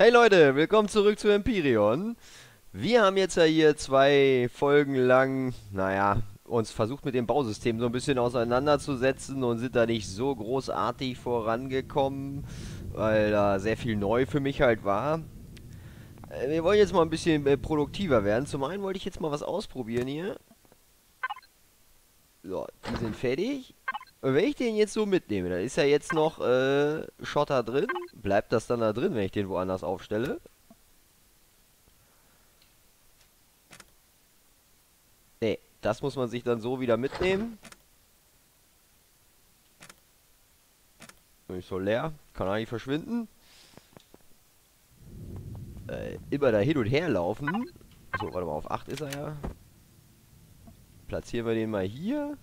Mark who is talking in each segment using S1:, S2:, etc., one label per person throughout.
S1: Hey Leute, willkommen zurück zu Empyreon. Wir haben jetzt ja hier zwei Folgen lang, naja, uns versucht mit dem Bausystem so ein bisschen auseinanderzusetzen und sind da nicht so großartig vorangekommen, weil da sehr viel neu für mich halt war. Äh, Wir wollen jetzt mal ein bisschen äh, produktiver werden. Zum einen wollte ich jetzt mal was ausprobieren hier. So, die sind fertig. Und wenn ich den jetzt so mitnehme, dann ist ja jetzt noch äh, Schotter drin. Bleibt das dann da drin, wenn ich den woanders aufstelle? Nee, das muss man sich dann so wieder mitnehmen. Ist so leer, kann eigentlich verschwinden. Äh, immer da hin und her laufen. Achso, warte mal, auf 8 ist er ja. Platzieren wir den mal hier.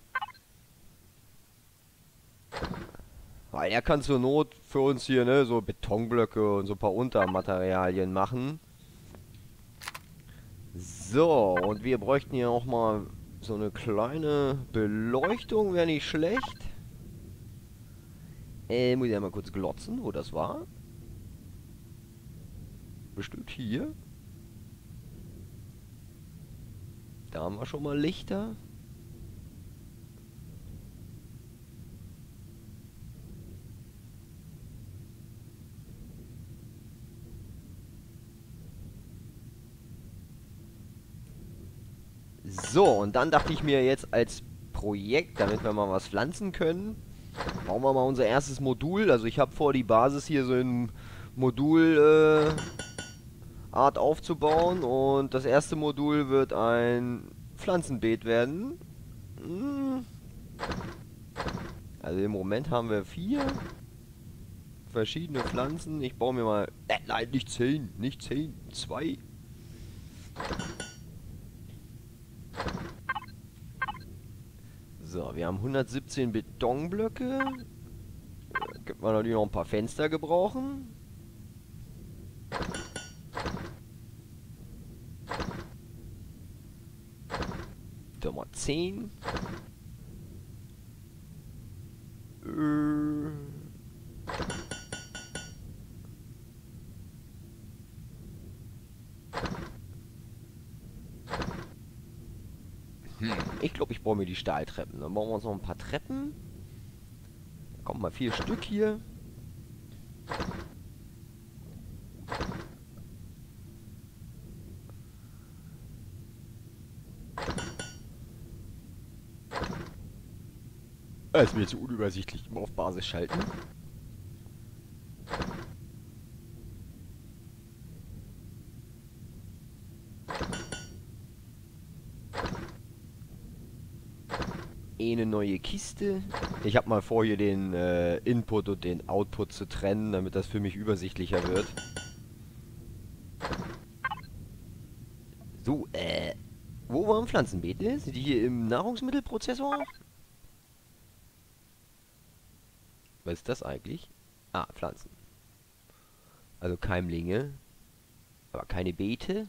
S1: Weil er kann zur Not für uns hier, ne, so Betonblöcke und so ein paar Untermaterialien machen. So, und wir bräuchten hier auch mal so eine kleine Beleuchtung, wäre nicht schlecht. Äh, muss ich ja mal kurz glotzen, wo das war. Bestimmt hier. Da haben wir schon mal Lichter. So, und dann dachte ich mir jetzt als Projekt, damit wir mal was pflanzen können, bauen wir mal unser erstes Modul. Also ich habe vor, die Basis hier so in Modul äh, Art aufzubauen. Und das erste Modul wird ein Pflanzenbeet werden. Hm. Also im Moment haben wir vier verschiedene Pflanzen. Ich baue mir mal... Äh, nein, nicht zehn, nicht zehn, zwei. So, wir haben 117 Betonblöcke. Könnte man natürlich noch ein paar Fenster gebrauchen. Nummer 10. Äh. Hm, ich glaube, ich baue mir die Stahltreppen. Dann bauen wir uns noch ein paar Treppen. Kommen mal vier Stück hier. Das ist mir zu unübersichtlich. Immer auf Basis schalten. Eine neue Kiste. Ich habe mal vor, hier den äh, Input und den Output zu trennen, damit das für mich übersichtlicher wird. So, äh, wo waren Pflanzenbeete? Sind die hier im Nahrungsmittelprozessor? Was ist das eigentlich? Ah, Pflanzen. Also Keimlinge. Aber keine Beete.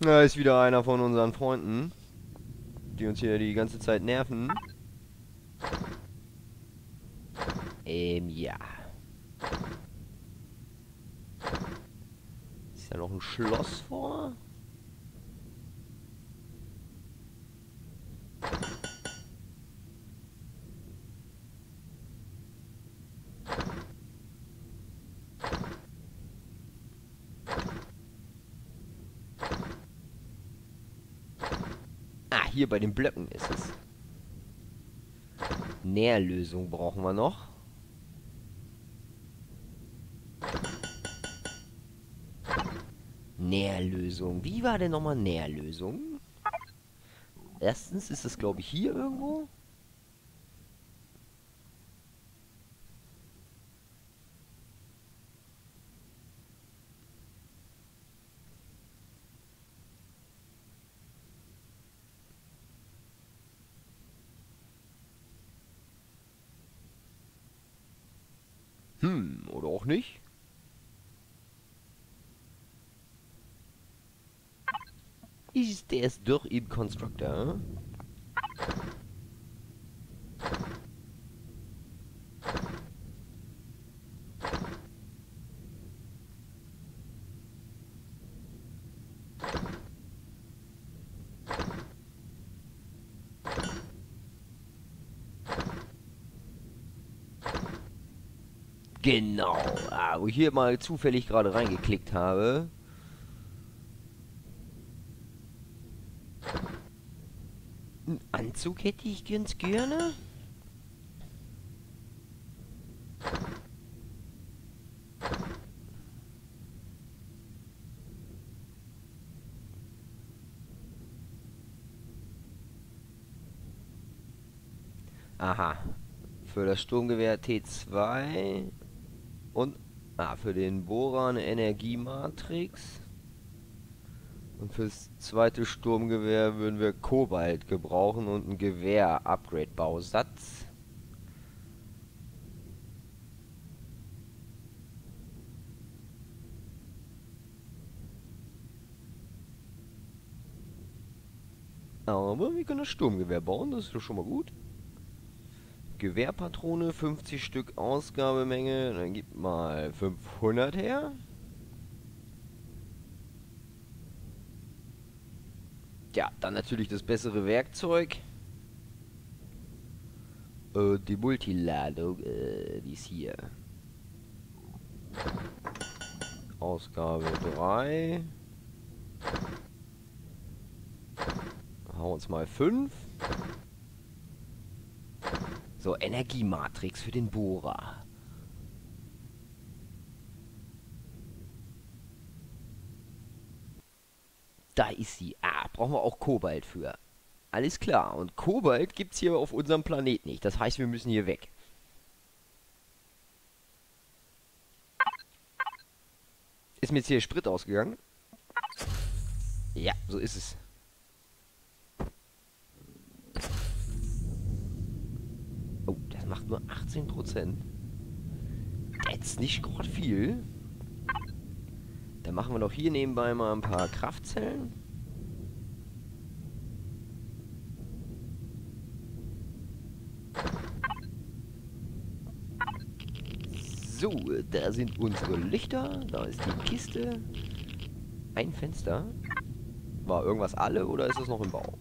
S1: Na, ist wieder einer von unseren Freunden, die uns hier die ganze Zeit nerven. Ähm, ja. Ist da noch ein Schloss vor? Ah, hier bei den Blöcken ist es. Nährlösung brauchen wir noch. Nährlösung. Wie war denn nochmal Nährlösung? Erstens ist es, glaube ich, hier irgendwo. Hm, oder auch nicht. Ist der ist doch im Constructor? Genau. Ah, wo ich hier mal zufällig gerade reingeklickt habe. Einen Anzug hätte ich ganz gerne. Aha. Für das Sturmgewehr T2 und ah, für den Bohrer eine Energiematrix. Und fürs zweite Sturmgewehr würden wir Kobalt gebrauchen und ein Gewehr-Upgrade-Bausatz. Aber wir können das Sturmgewehr bauen, das ist schon mal gut. Gewehrpatrone, 50 Stück Ausgabemenge, dann gibt mal 500 her. Ja, dann natürlich das bessere Werkzeug. Äh, die Multiladung, äh, die ist hier. Ausgabe 3. Hauen uns mal 5. So, Energiematrix für den Bohrer. Da ist sie. Ah, brauchen wir auch Kobalt für. Alles klar. Und Kobalt gibt es hier auf unserem Planet nicht. Das heißt, wir müssen hier weg. Ist mir jetzt hier Sprit ausgegangen? Ja, so ist es. Macht nur 18%. Jetzt nicht gerade viel. Dann machen wir doch hier nebenbei mal ein paar Kraftzellen. So, da sind unsere Lichter. Da ist die Kiste. Ein Fenster. War irgendwas alle oder ist es noch im Bau?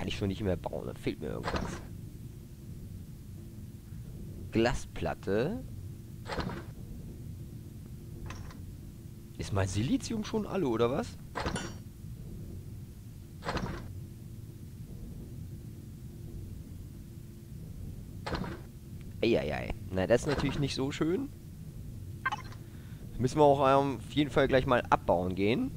S1: Kann ich schon nicht mehr bauen. Da fehlt mir irgendwas. Glasplatte. Ist mein Silizium schon alle, oder was? Eieiei. Na, das ist natürlich nicht so schön. Müssen wir auch auf jeden Fall gleich mal abbauen gehen.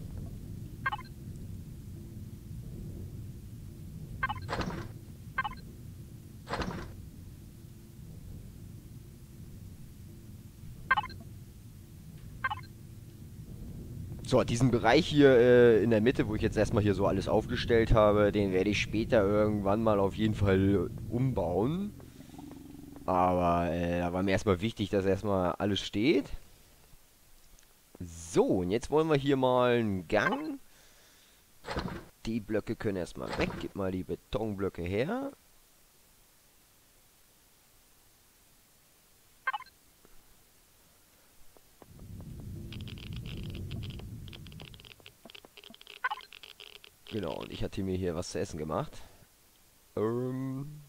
S1: So, diesen Bereich hier äh, in der Mitte, wo ich jetzt erstmal hier so alles aufgestellt habe, den werde ich später irgendwann mal auf jeden Fall umbauen. Aber äh, da war mir erstmal wichtig, dass erstmal alles steht. So, und jetzt wollen wir hier mal einen Gang. Die Blöcke können erstmal weg. Gib mal die Betonblöcke her. Genau, und ich hatte mir hier was zu essen gemacht. Ähm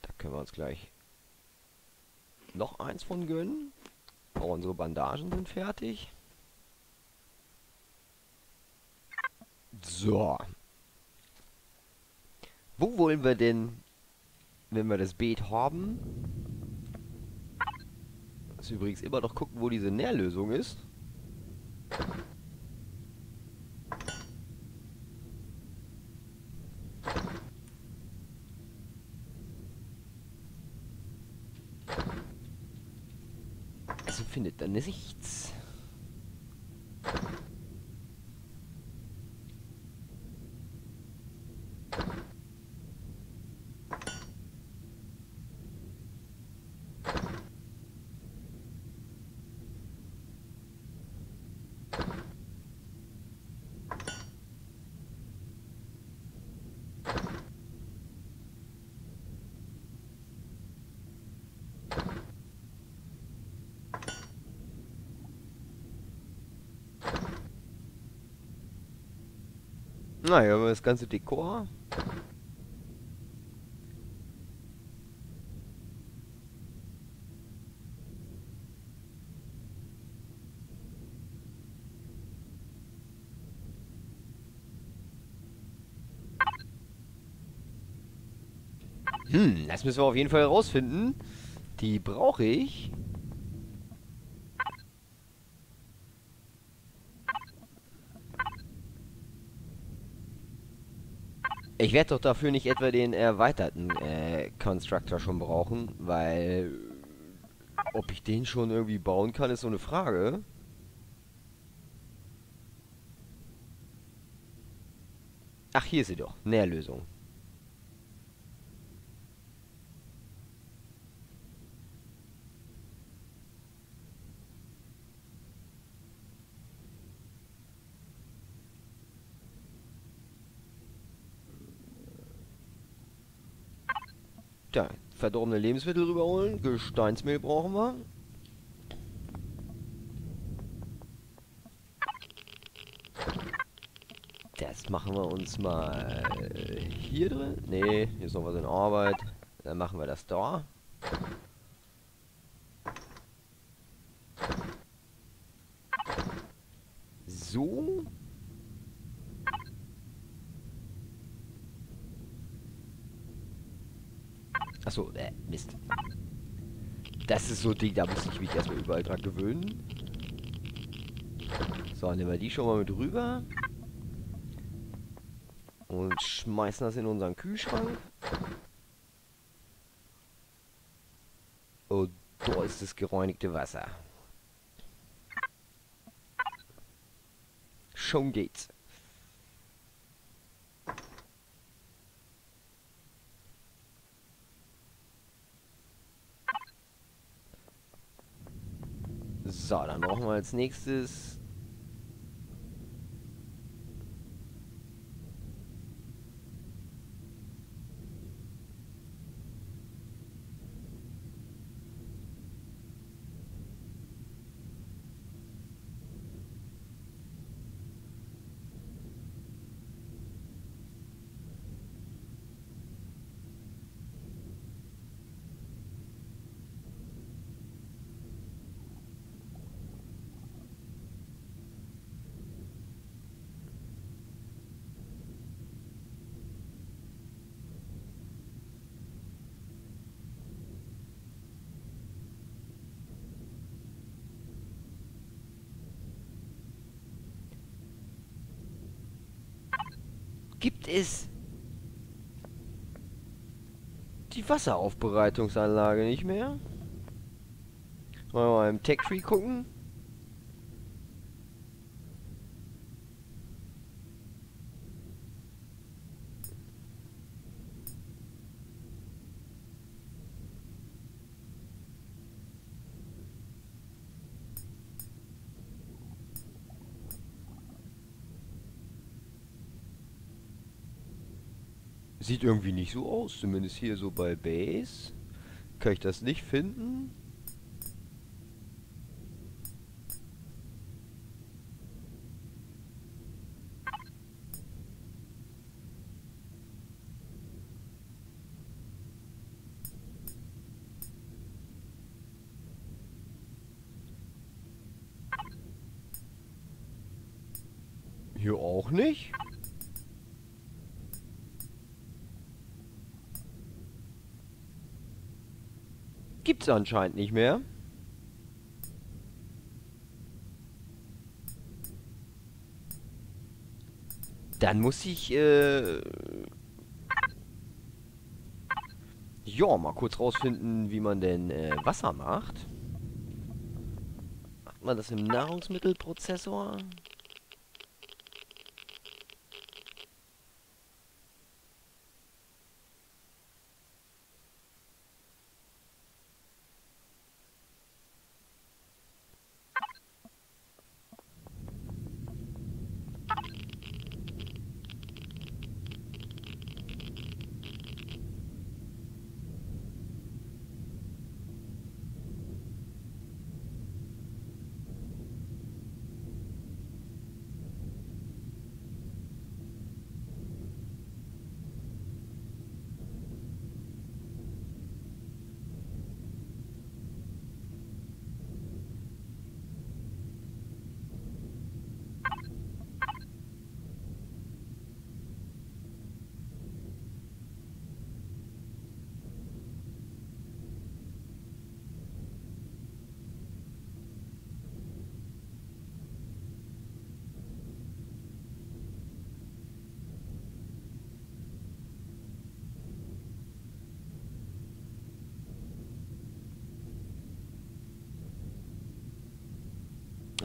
S1: da können wir uns gleich noch eins von gönnen. Auch unsere Bandagen sind fertig. So. Wo wollen wir denn, wenn wir das Beet haben? Ist übrigens immer noch gucken, wo diese Nährlösung ist. Findet er nichts. Naja, aber das ganze Dekor. Hm, das müssen wir auf jeden Fall herausfinden. Die brauche ich. Ich werde doch dafür nicht etwa den erweiterten äh, Constructor schon brauchen, weil ob ich den schon irgendwie bauen kann, ist so eine Frage. Ach, hier ist sie doch. Nährlösung. Da, verdorbene Lebensmittel rüberholen. Gesteinsmehl brauchen wir. Das machen wir uns mal hier drin. Ne, hier ist noch was in Arbeit. Dann machen wir das da. So. Achso, äh, Mist. Das ist so ein Ding, da muss ich mich erstmal überall dran gewöhnen. So, nehmen wir die schon mal mit rüber. Und schmeißen das in unseren Kühlschrank. Und da ist das gereinigte Wasser. Schon geht's. So, dann brauchen wir als nächstes gibt es die Wasseraufbereitungsanlage nicht mehr. Wollen wir mal im Tech Tree gucken. Sieht irgendwie nicht so aus, zumindest hier so bei Base. Kann ich das nicht finden? Hier auch nicht? Gibt's anscheinend nicht mehr. Dann muss ich, äh... Ja, mal kurz rausfinden, wie man denn äh, Wasser macht. Macht man das im Nahrungsmittelprozessor?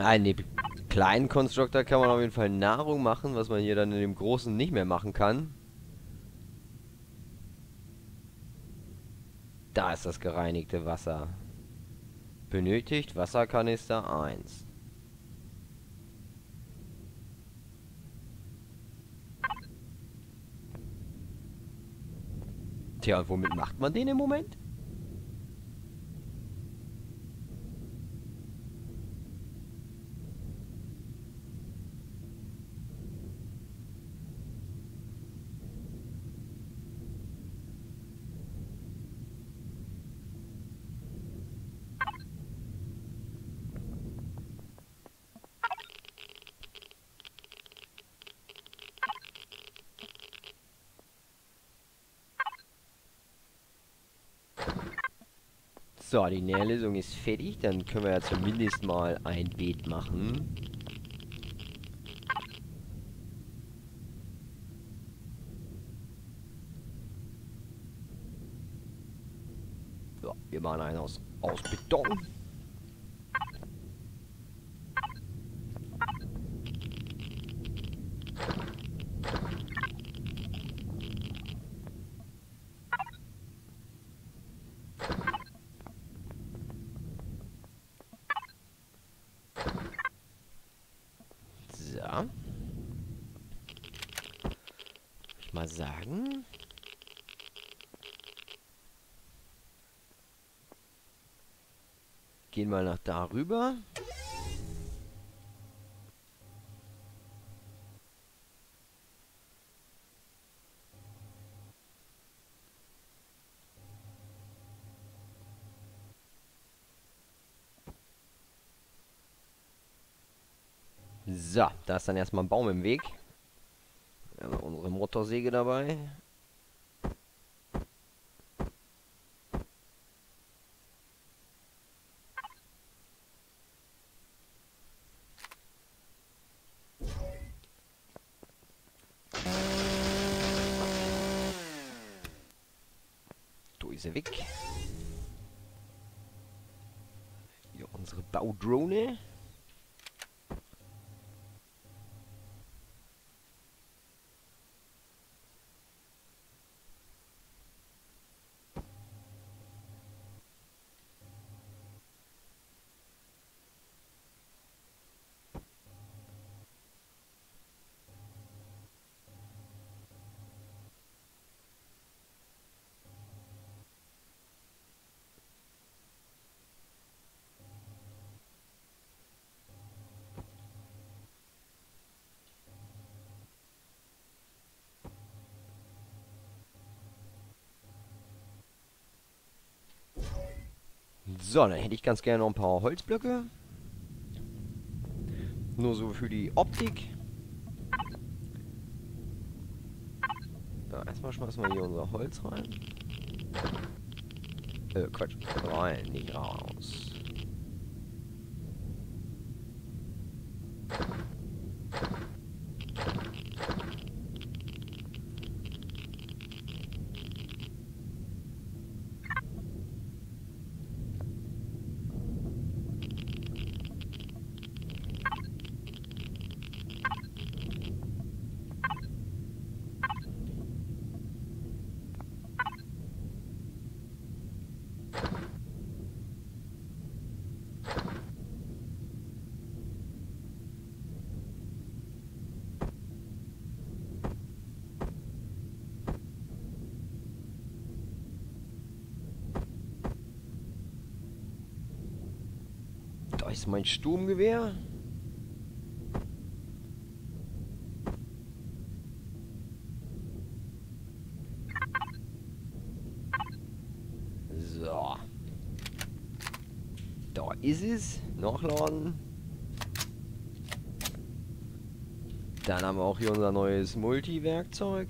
S1: Ah, in dem kleinen Konstruktor kann man auf jeden Fall Nahrung machen, was man hier dann in dem großen nicht mehr machen kann. Da ist das gereinigte Wasser. Benötigt Wasserkanister 1. Tja, womit macht man den im Moment? So, die Nährlösung ist fertig. Dann können wir ja zumindest mal ein Beet machen. So, wir machen einen aus, aus Beton. Ich mal sagen. Gehen mal nach darüber. So, da ist dann erstmal ein Baum im Weg. Haben unsere Motorsäge dabei. Ist weg. Hier unsere Baudrone. So, dann hätte ich ganz gerne noch ein paar Holzblöcke. Nur so für die Optik. Ja, erstmal schmeißen wir hier unser Holz rein. Äh, Quatsch. Rein, nicht raus. Da ist mein Sturmgewehr. So. Da ist es. Nachladen. Dann haben wir auch hier unser neues Multi-Werkzeug.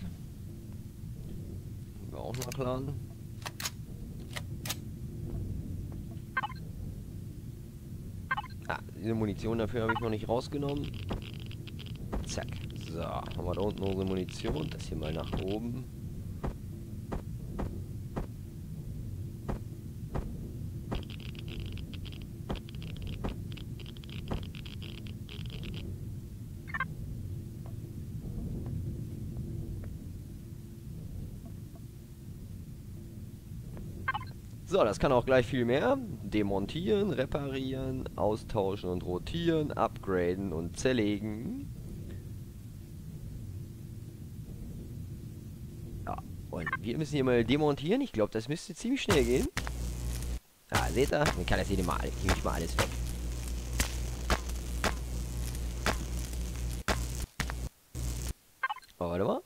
S1: Auch nachladen. Ah, diese Munition dafür habe ich noch nicht rausgenommen. Zack. So, haben wir da unten unsere Munition. Das hier mal nach oben. So, das kann auch gleich viel mehr. Demontieren, reparieren, austauschen und rotieren, upgraden und zerlegen. Ja, und wir müssen hier mal demontieren. Ich glaube, das müsste ziemlich schnell gehen. Ja, seht ihr? Dann kann das hier mal, hier mal alles weg. Oh, warte mal.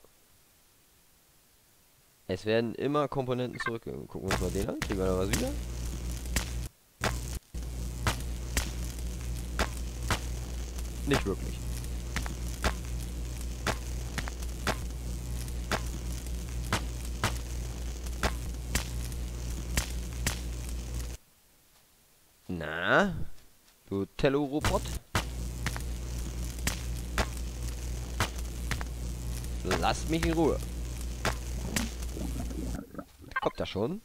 S1: Es werden immer Komponenten zurück. Gucken wir uns mal den an. Kriegen wir da was wieder? Nicht wirklich. Na? Du Tello-Robot? Lass mich in Ruhe. Kommt er schon?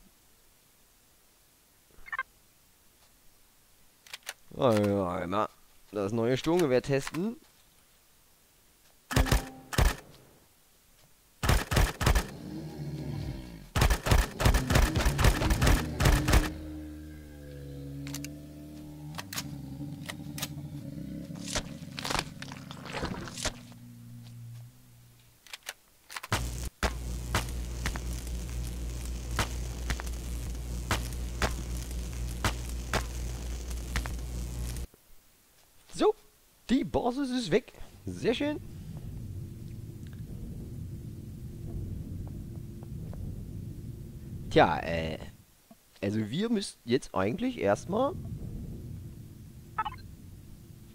S1: Einmal das neue Sturmgewehr testen. So, die Basis ist weg. Sehr schön. Tja, äh, also wir müssten jetzt eigentlich erstmal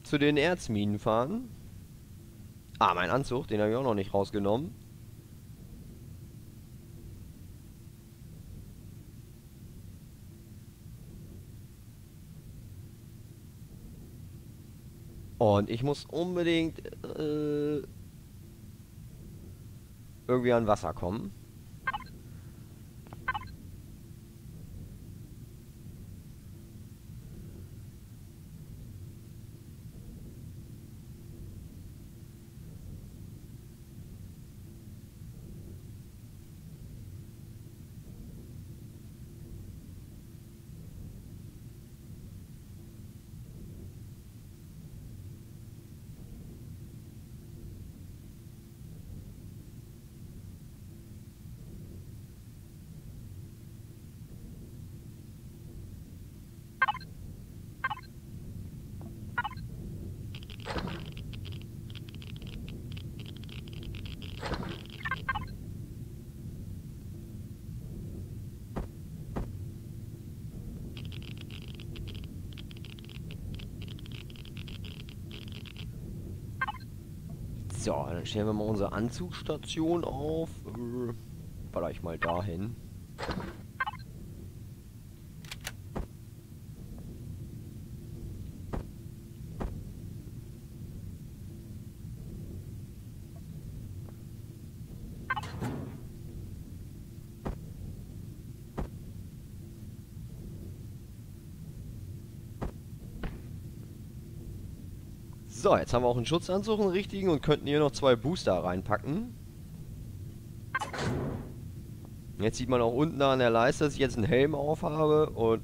S1: zu den Erzminen fahren. Ah, mein Anzug, den habe ich auch noch nicht rausgenommen. Und ich muss unbedingt äh, irgendwie an Wasser kommen. So, dann stellen wir mal unsere Anzugsstation auf. Äh, baller ich mal dahin. So, jetzt haben wir auch einen Schutzanzug, einen richtigen, und könnten hier noch zwei Booster reinpacken. Jetzt sieht man auch unten an der Leiste, dass ich jetzt einen Helm aufhabe und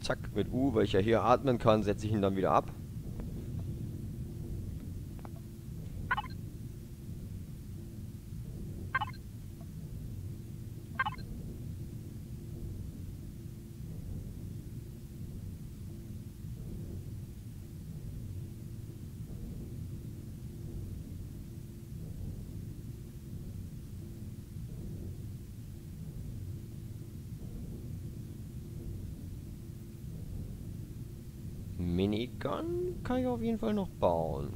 S1: zack, mit U, weil ich ja hier atmen kann, setze ich ihn dann wieder ab. Kann ich auf jeden Fall noch bauen.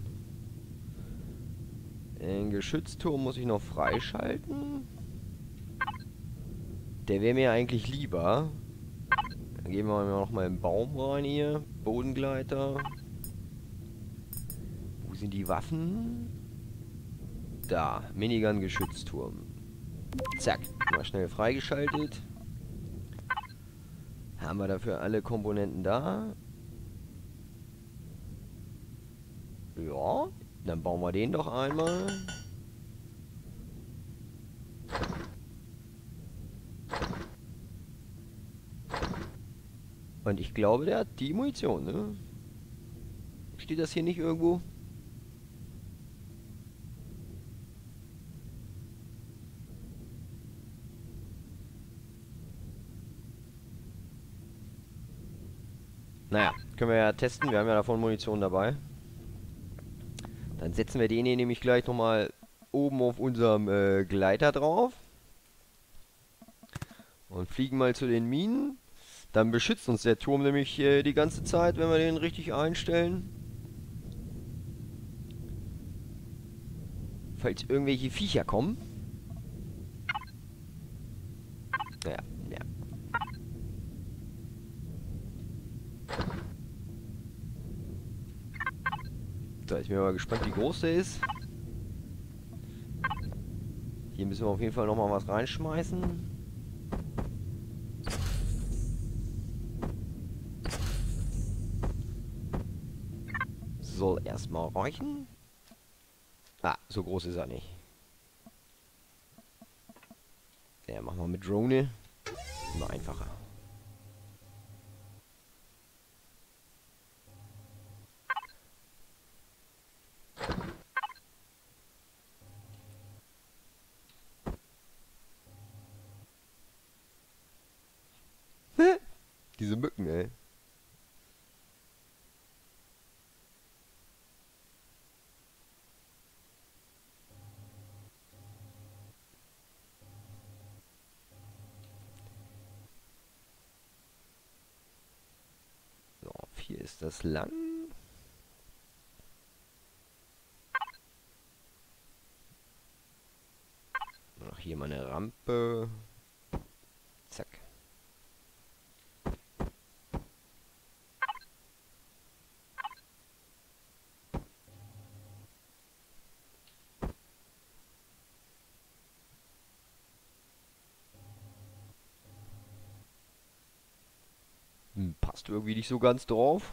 S1: Den Geschützturm muss ich noch freischalten. Der wäre mir eigentlich lieber. Dann gehen wir noch mal im Baum rein hier. Bodengleiter. Wo sind die Waffen? Da, Minigun-Geschützturm. Zack, mal schnell freigeschaltet. Haben wir dafür alle Komponenten da. Ja, dann bauen wir den doch einmal. Und ich glaube, der hat die Munition, ne? Steht das hier nicht irgendwo? Naja, können wir ja testen. Wir haben ja davon Munition dabei. Dann setzen wir den hier nämlich gleich nochmal oben auf unserem äh, Gleiter drauf. Und fliegen mal zu den Minen. Dann beschützt uns der Turm nämlich äh, die ganze Zeit, wenn wir den richtig einstellen. Falls irgendwelche Viecher kommen. Naja, ja. So, ich bin mal gespannt, wie groß der ist. Hier müssen wir auf jeden Fall nochmal was reinschmeißen. Soll erstmal reichen. Ah, so groß ist er nicht. Ja, machen wir mit Drone. Immer einfacher. Diese Mücken, ey. So, hier ist das lang. Noch hier mal eine Rampe. Zack. Hm, passt irgendwie nicht so ganz drauf.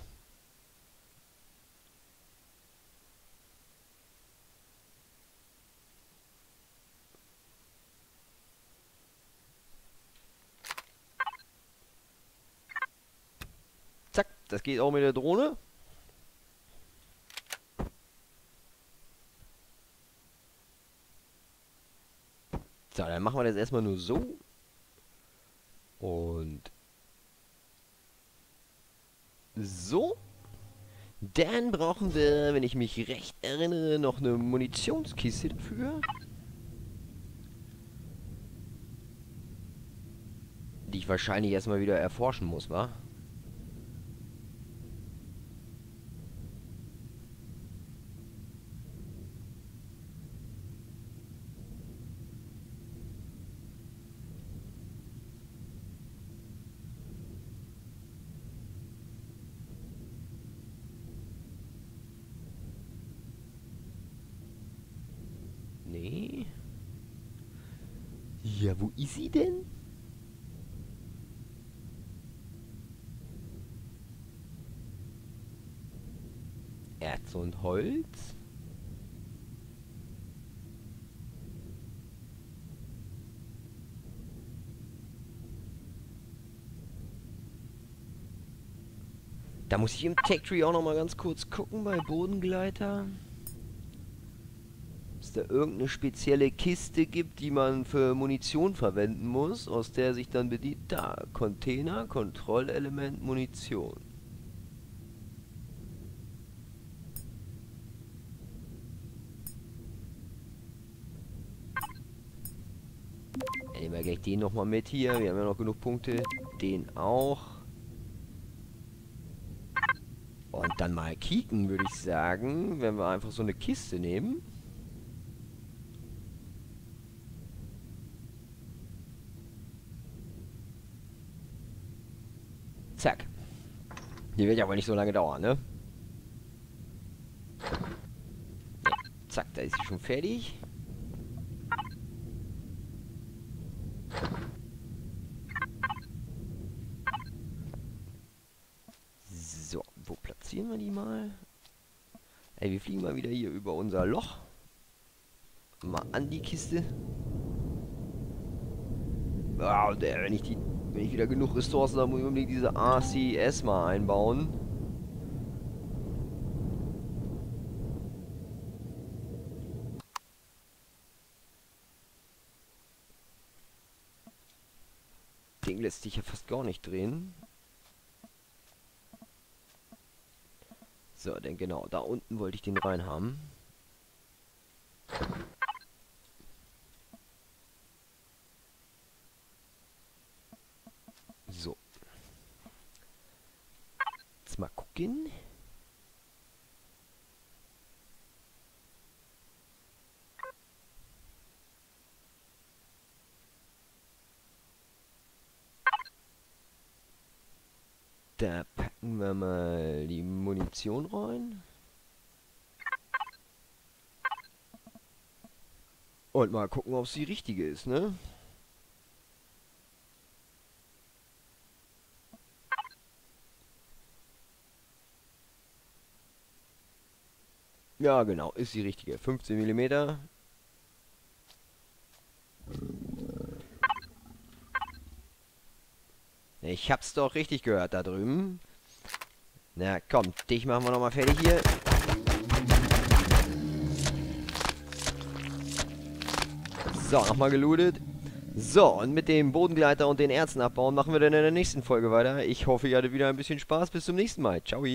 S1: Zack, das geht auch mit der Drohne. So, dann machen wir das erstmal nur so. Und so. Dann brauchen wir, wenn ich mich recht erinnere, noch eine Munitionskiste dafür. Die ich wahrscheinlich erstmal wieder erforschen muss, wa? Nee. Ja, wo ist sie denn? Erz und Holz? Da muss ich im Tech Tree auch noch mal ganz kurz gucken bei Bodengleiter da irgendeine spezielle Kiste gibt, die man für Munition verwenden muss, aus der sich dann bedient. Da, Container, Kontrollelement, Munition. Nehmen wir gleich den nochmal mit hier. Wir haben ja noch genug Punkte. Den auch. Und dann mal kicken, würde ich sagen, wenn wir einfach so eine Kiste nehmen. Zack. Die wird ja wohl nicht so lange dauern, ne? Ja, zack, da ist sie schon fertig. So, wo platzieren wir die mal? Ey, wir fliegen mal wieder hier über unser Loch. Mal an die Kiste. Wow, der, wenn ich die wenn ich wieder genug Ressourcen habe, muss ich unbedingt diese RCS mal einbauen. Ding lässt sich ja fast gar nicht drehen. So, denn genau, da unten wollte ich den rein haben. So. Gucken. Da packen wir mal die Munition rein. Und mal gucken, ob es die richtige ist, ne? Ja, genau, ist die richtige. 15 mm. Ich hab's doch richtig gehört da drüben. Na komm, dich machen wir nochmal fertig hier. So, nochmal gelootet. So, und mit dem Bodengleiter und den Erzen abbauen machen wir dann in der nächsten Folge weiter. Ich hoffe, ihr hattet wieder ein bisschen Spaß. Bis zum nächsten Mal. Ciao.